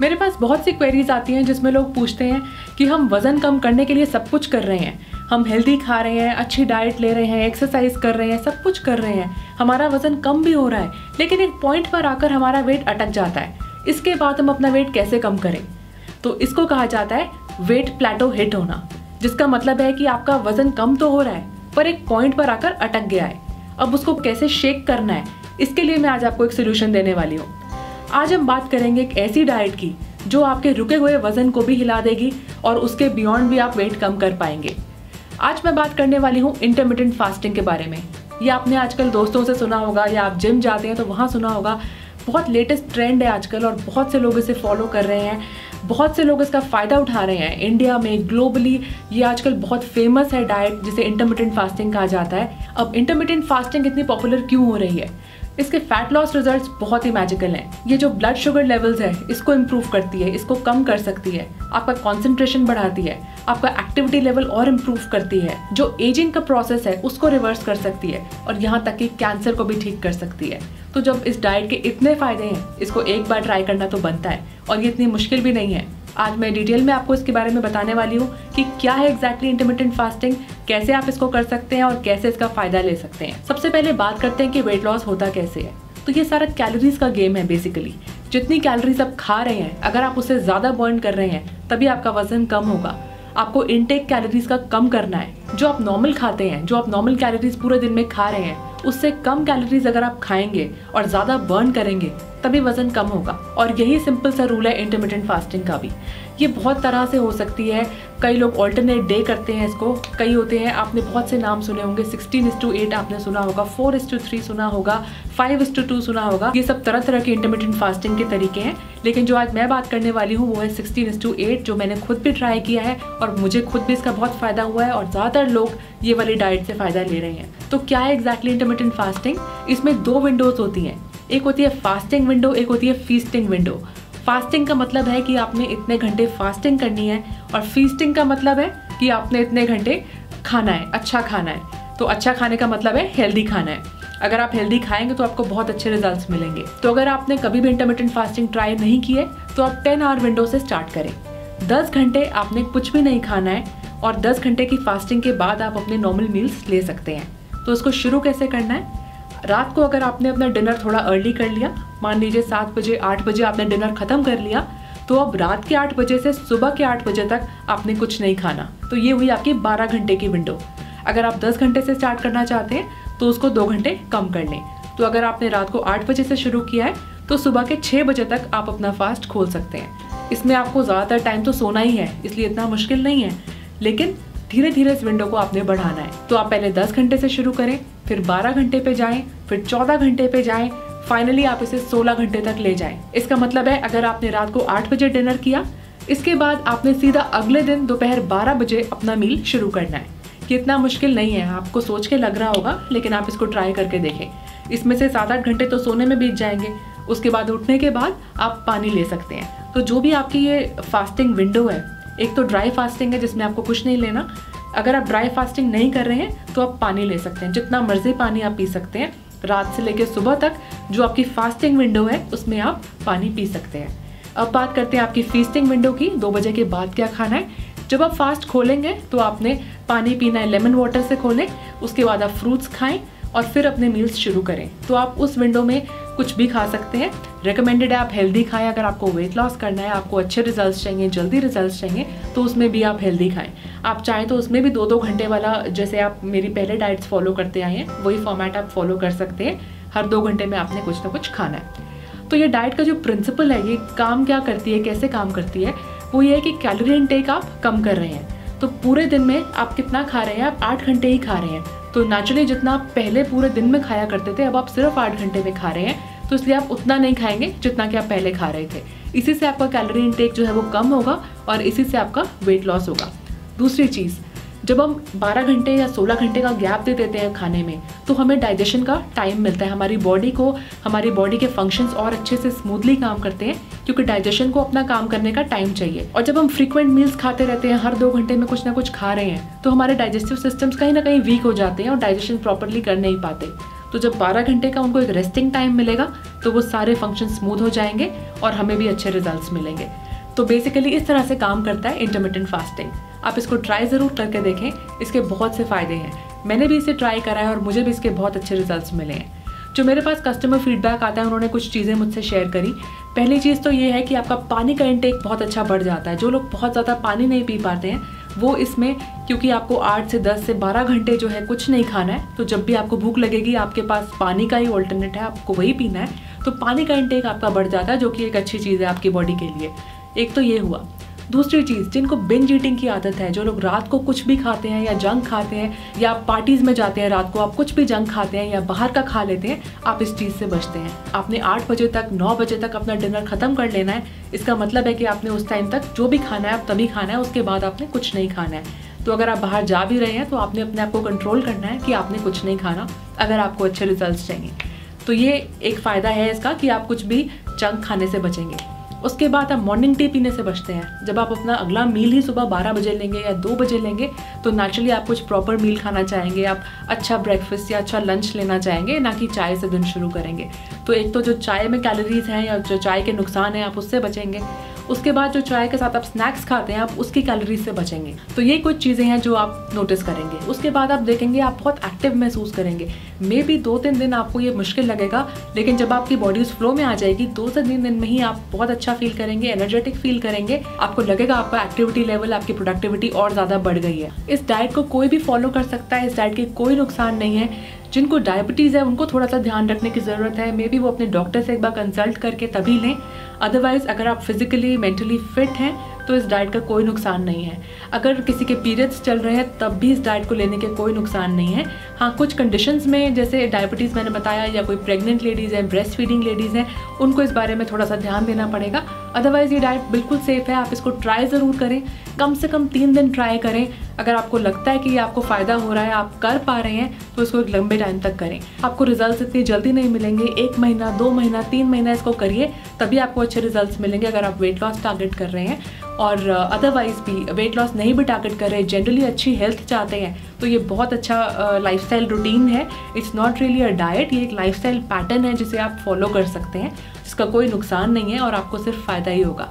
मेरे पास बहुत सी क्वेरीज आती हैं जिसमें लोग पूछते हैं कि हम वज़न कम करने के लिए सब कुछ कर रहे हैं। हम हेल्दी खा रहे हैं, अच्छी डाइट ले रहे हैं एक्सरसाइज कर रहे हैं, सब कुछ कर रहे हैं। हमारा वज़न कम भी हो रहा है, लेकिन एक पॉइंट पर आकर हमारा वेट अटक जाता है। इसके बाद हम अपना वेट कैसे कम करें? तो इसको कहा जाता है वेट प्लेटो हिट होना, जिसका मतलब है कि आपका वज़न कम तो हो रहा है, पर एक पॉइंट पर आकर अटक गया है। अब उसको कैसे शेक करना है, इसके लिए मैं आज आपको एक सोल्यूशन देने वाली हूँ। आज हम बात करेंगे एक ऐसी डाइट की, जो आपके रुके हुए वज़न को भी हिला देगी और उसके बियॉन्ड भी आप वेट कम कर पाएँगे। आज मैं बात करने वाली हूँ इंटरमीडियंट फास्टिंग के बारे में। ये आपने आजकल दोस्तों से सुना होगा या आप जिम जाते हैं तो वहाँ सुना होगा, बहुत लेटेस्ट ट्रेंड है आजकल और बहुत से लोग इसे फॉलो कर रहे हैं। बहुत से लोग इसका फ़ायदा उठा रहे हैं। इंडिया में ग्लोबली ये आजकल बहुत फ़ेमस है डाइट जिसे इंटरमीडियंट फास्टिंग कहा जाता है। अब इंटरमीडियंट फास्टिंग इतनी पॉपुलर क्यों हो रही है? इसके फैट लॉस रिजल्ट्स बहुत ही मैजिकल हैं। ये जो ब्लड शुगर लेवल्स है, इसको इम्प्रूव करती है, इसको कम कर सकती है, आपका कॉन्सेंट्रेशन बढ़ाती है, आपका एक्टिविटी लेवल और इम्प्रूव करती है। जो एजिंग का प्रोसेस है, उसको रिवर्स कर सकती है और यहाँ तक कि कैंसर को भी ठीक कर सकती है। तो जब इस डाइट के इतने फ़ायदे हैं, इसको एक बार ट्राई करना तो बनता है और ये इतनी मुश्किल भी नहीं है। आज मैं डिटेल में आपको इसके बारे में बताने वाली हूँ कि क्या है एग्जैक्टली इंटरमीडियंट फास्टिंग कैसे आप इसको कर सकते हैं और कैसे इसका फ़ायदा ले सकते हैं। सबसे पहले बात करते हैं कि वेट लॉस होता कैसे है। तो ये सारा कैलोरीज का गेम है बेसिकली जितनी कैलोरीज आप खा रहे हैं, अगर आप उसे ज़्यादा बर्न कर रहे हैं, तभी आपका वज़न कम होगा। आपको इनटेक कैलोरीज का कम करना है। जो आप नॉर्मल खाते हैं, जो आप नॉर्मल कैलोरीज पूरे दिन में खा रहे हैं उससे कम कैलोरीज अगर आप खाएँगे और ज़्यादा बर्न करेंगे, तभी वज़न कम होगा। और यही सिंपल सा रूल है इंटरमीडियंट फास्टिंग का भी। ये बहुत तरह से हो सकती है। कई लोग ऑल्टरनेट डे करते हैं इसको। कई होते हैं, आपने बहुत से नाम सुने होंगे। सिक्सटीन इस टू एट आपने सुना होगा फोर इस टू थ्री सुना होगा फाइव इस टू टू सुना होगा। ये सब तरह तरह के इंटरमीडियंट फास्टिंग के तरीके हैं। लेकिन जो आज मैं बात करने वाली हूँ, वो है सिक्सटीन इस टू एट जो मैंने खुद भी ट्राई किया है और मुझे खुद भी इसका बहुत फ़ायदा हुआ है और ज़्यादातर लोग ये वाली डाइट से फ़ायदा ले रहे हैं। तो क्या है एग्जैक्टली इंटरमीडियंट फास्टिंग इसमें दो विंडोज़ होती हैं। एक होती है फास्टिंग विंडो एक होती है फीसटिंग विंडो फास्टिंग का मतलब है कि आपने इतने घंटे फास्टिंग करनी है और फीस्टिंग का मतलब है कि आपने इतने घंटे खाना है अच्छा खाना है। तो अच्छा खाने का मतलब है हेल्दी खाना है। अगर आप हेल्दी खाएँगे तो आपको बहुत अच्छे रिजल्ट्स मिलेंगे। तो अगर आपने कभी भी इंटरमीडियंट फास्टिंग ट्राई नहीं की है तो आप टेन आवर विंडो से स्टार्ट करें। दस घंटे आपने कुछ भी नहीं खाना है और दस घंटे की फास्टिंग के बाद आप अपने नॉर्मल मील्स ले सकते हैं। तो उसको शुरू कैसे करना है? रात को अगर आपने अपना डिनर थोड़ा अर्ली कर लिया, मान लीजिए सात बजे, आठ बजे आपने डिनर ख़त्म कर लिया तो अब रात के आठ बजे से सुबह के आठ बजे तक आपने कुछ नहीं खाना। तो ये हुई आपकी बारह घंटे की विंडो अगर आप दस घंटे से स्टार्ट करना चाहते हैं तो उसको दो घंटे कम कर लें। तो अगर आपने रात को आठ बजे से शुरू किया है तो सुबह के छः बजे तक आप अपना फास्ट खोल सकते हैं। इसमें आपको ज़्यादातर टाइम तो सोना ही है, इसलिए इतना मुश्किल नहीं है। लेकिन धीरे धीरे इस विंडो को आपने बढ़ाना है। तो आप पहले दस घंटे से शुरू करें फिर 12 घंटे पे जाएँ, फिर 14 घंटे पे जाएँ फाइनली आप इसे 16 घंटे तक ले जाएँ। इसका मतलब है, अगर आपने रात को 8 बजे डिनर किया, इसके बाद आपने सीधा अगले दिन दोपहर 12 बजे अपना मील शुरू करना है। कि इतना मुश्किल नहीं है, आपको सोच के लग रहा होगा, लेकिन आप इसको ट्राई करके देखें। इसमें से सात आठ घंटे तो सोने में बीत जाएँगे। उसके बाद उठने के बाद आप पानी ले सकते हैं। तो जो भी आपकी ये फास्टिंग विंडो है, एक तो ड्राई फास्टिंग है, जिसमें आपको कुछ नहीं लेना अगर आप ड्राई फास्टिंग नहीं कर रहे हैं तो आप पानी ले सकते हैं। जितना मर्ज़ी पानी आप पी सकते हैं। रात से लेकर सुबह तक जो आपकी फास्टिंग विंडो है, उसमें आप पानी पी सकते हैं। अब बात करते हैं आपकी फीसटिंग विंडो की। दो बजे के बाद क्या खाना है? जब आप फास्ट खोलेंगे तो आपने पानी पीना है लेमन वाटर से खोलें, उसके बाद आप फ्रूट्स खाएँ और फिर अपने मील्स शुरू करें। तो आप उस विंडो में कुछ भी खा सकते हैं। रिकमेंडेड है आप हेल्दी खाएँ। अगर आपको वेट लॉस करना है, आपको अच्छे रिज़ल्ट चाहिए, जल्दी रिज़ल्ट चाहिए तो उसमें भी आप हेल्दी खाएँ। आप चाहें तो उसमें भी दो दो घंटे वाला, जैसे आप मेरी पहले डाइट्स फॉलो करते आए हैं, वही फॉर्मेट आप फॉलो कर सकते हैं। हर दो घंटे में आपने कुछ ना कुछ खाना है। तो ये डाइट का जो प्रिंसिपल है, ये काम क्या करती है, कैसे काम करती है, वो ये है कि कैलोरी इनटेक आप कम कर रहे हैं। तो पूरे दिन में आप कितना खा रहे हैं? आप आठ घंटे ही खा रहे हैं। तो नेचुरली जितना आप पहले पूरे दिन में खाया करते थे, अब आप सिर्फ़ आठ घंटे में खा रहे हैं। तो इसलिए आप उतना नहीं खाएँगे जितना कि आप पहले खा रहे थे। इसी से आपका कैलोरी इनटेक जो है वो कम होगा और इसी से आपका वेट लॉस होगा। दूसरी चीज़, जब हम 12 घंटे या 16 घंटे का गैप दे देते हैं खाने में तो हमें डाइजेशन का टाइम मिलता है। हमारी बॉडी को, हमारी बॉडी के फ़ंक्शंस और अच्छे से स्मूथली काम करते हैं, क्योंकि डाइजेशन को अपना काम करने का टाइम चाहिए। और जब हम फ्रीक्वेंट मील्स खाते रहते हैं, हर दो घंटे में कुछ ना कुछ खा रहे हैं तो हमारे डाइजेस्टिव सिस्टम्स कहीं ना कहीं वीक हो जाते हैं और डाइजेशन प्रॉपरली कर नहीं पाते। तो जब 12 घंटे का उनको एक रेस्टिंग टाइम मिलेगा तो वो सारे फ़ंक्शन स्मूथ हो जाएँगे और हमें भी अच्छे रिज़ल्ट मिलेंगे। तो बेसिकली इस तरह से काम करता है इंटरमीडियंट फास्टिंग आप इसको ट्राई ज़रूर करके देखें, इसके बहुत से फ़ायदे हैं। मैंने भी इसे ट्राई करा है और मुझे भी इसके बहुत अच्छे रिज़ल्ट मिले हैं। जो मेरे पास कस्टमर फीडबैक आता है, उन्होंने कुछ चीज़ें मुझसे शेयर करी। पहली चीज़ तो ये है कि आपका पानी का इंटेक बहुत अच्छा बढ़ जाता है। जो लोग बहुत ज़्यादा पानी नहीं पी पाते हैं वो इसमें, क्योंकि आपको 8 से 10 से 12 घंटे जो है कुछ नहीं खाना है तो जब भी आपको भूख लगेगी, आपके पास पानी का ही ऑल्टरनेट है, आपको वही पीना है तो पानी का इंटेक आपका बढ़ जाता है, जो कि एक अच्छी चीज़ है आपकी बॉडी के लिए। एक तो ये हुआ। दूसरी चीज़, जिनको बिंज ईटिंग की आदत है, जो लोग रात को कुछ भी खाते हैं या जंक खाते हैं, या आप पार्टीज़ में जाते हैं रात को, आप कुछ भी जंक खाते हैं या बाहर का खा लेते हैं, आप इस चीज़ से बचते हैं। आपने आठ बजे तक, नौ बजे तक अपना डिनर ख़त्म कर लेना है। इसका मतलब है कि आपने उस टाइम तक जो भी खाना है, आप तभी खाना है, उसके बाद आपने कुछ नहीं खाना है। तो अगर आप बाहर जा भी रहे हैं तो आपने अपने आप को कंट्रोल करना है कि आपने कुछ नहीं खाना, अगर आपको अच्छे रिज़ल्ट चाहिए। तो ये एक फ़ायदा है इसका कि आप कुछ भी जंक खाने से बचेंगे। उसके बाद आप मॉर्निंग टी पीने से बचते हैं। जब आप अपना अगला मील ही सुबह बारह बजे लेंगे या दो बजे लेंगे तो नेचुरली आप कुछ प्रॉपर मील खाना चाहेंगे, आप अच्छा ब्रेकफास्ट या अच्छा लंच लेना चाहेंगे, ना कि चाय से दिन शुरू करेंगे। तो एक तो जो चाय में कैलोरीज हैं या जो चाय के नुकसान हैं, आप उससे बचेंगे। उसके बाद जो चाय के साथ आप स्नैक्स खाते हैं, आप उसकी कैलोरीज से बचेंगे। तो ये कुछ चीज़ें हैं जो आप नोटिस करेंगे। उसके बाद आप देखेंगे, आप बहुत एक्टिव महसूस करेंगे। मे भी दो तीन दिन आपको ये मुश्किल लगेगा, लेकिन जब आपकी बॉडी उस फ्लो में आ जाएगी दो से तीन दिन में ही आप बहुत अच्छा फील करेंगे एनर्जेटिक फील करेंगे। आपको लगेगा आपका एक्टिविटी लेवल आपकी प्रोडक्टिविटी और ज़्यादा बढ़ गई है। इस डाइट को कोई भी फॉलो कर सकता है। इस डाइट के कोई नुकसान नहीं है। जिनको डायबिटीज़ है, उनको थोड़ा सा ध्यान रखने की ज़रूरत है। मे बी वो अपने डॉक्टर से एक बार कंसल्ट करके तभी लें। अदरवाइज़ अगर आप फिज़िकली मेंटली फिट हैं तो इस डाइट का कोई नुकसान नहीं है। अगर किसी के पीरियड्स चल रहे हैं, तब भी इस डाइट को लेने के कोई नुकसान नहीं है। हाँ कुछ कंडीशंस में, जैसे डायबिटीज़ मैंने बताया, या कोई प्रेग्नेंट लेडीज़ हैं ब्रेस्ट फीडिंग लेडीज़ हैं, उनको इस बारे में थोड़ा सा ध्यान देना पड़ेगा। अदरवाइज़ ये डाइट बिल्कुल सेफ़ है, आप इसको ट्राई ज़रूर करें। कम से कम तीन दिन ट्राई करें। अगर आपको लगता है कि ये आपको फ़ायदा हो रहा है, आप कर पा रहे हैं तो इसको एक लंबे टाइम तक करें। आपको रिज़ल्ट इतनी जल्दी नहीं मिलेंगे। एक महीना, दो महीना, तीन महीना इसको करिए, तभी आपको अच्छे रिज़ल्ट मिलेंगे, अगर आप वेट लॉस टारगेट कर रहे हैं। और अदरवाइज़ uh, भी वेट लॉस नहीं भी टारगेट कर रहे जनरली अच्छी हेल्थ चाहते हैं तो ये बहुत अच्छा लाइफ स्टाइल रूटीन है। It's not really a diet ये एक लाइफ स्टाइल पैटर्न है जिसे आप फॉलो कर सकते हैं। इसका कोई नुकसान नहीं है और आपको सिर्फ़ फ़ायदा ही होगा।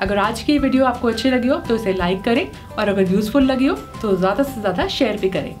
अगर आज की वीडियो आपको अच्छी लगी हो तो इसे लाइक करें और अगर यूज़फुल लगी हो तो ज़्यादा से ज़्यादा शेयर भी करें।